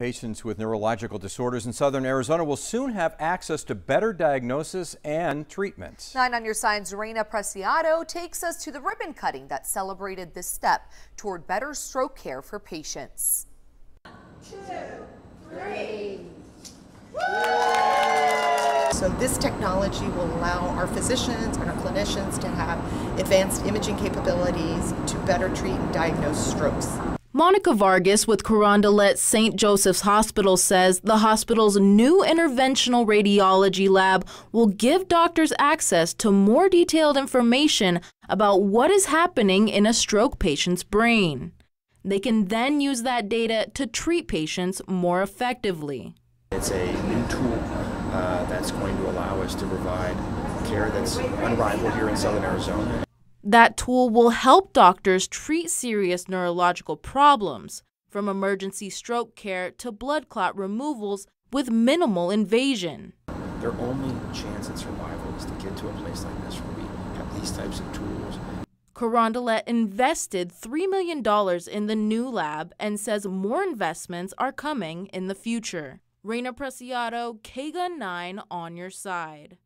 Patients with neurological disorders in southern Arizona will soon have access to better diagnosis and treatment. Nine on your side's Reina Preciado takes us to the ribbon cutting that celebrated this step toward better stroke care for patients. Two, three. So this technology will allow our physicians and our clinicians to have advanced imaging capabilities to better treat and diagnose strokes. Monica Vargas with Carondelet St. Joseph's Hospital says the hospital's new interventional radiology lab will give doctors access to more detailed information about what is happening in a stroke patient's brain. They can then use that data to treat patients more effectively. It's a new tool uh, that's going to allow us to provide care that's unrivaled here in southern Arizona. That tool will help doctors treat serious neurological problems, from emergency stroke care to blood clot removals with minimal invasion. Their only chance at survival is to get to a place like this where we have these types of tools. Carondelet invested $3 million in the new lab and says more investments are coming in the future. Reina Preciado, KGUN 9 on your side.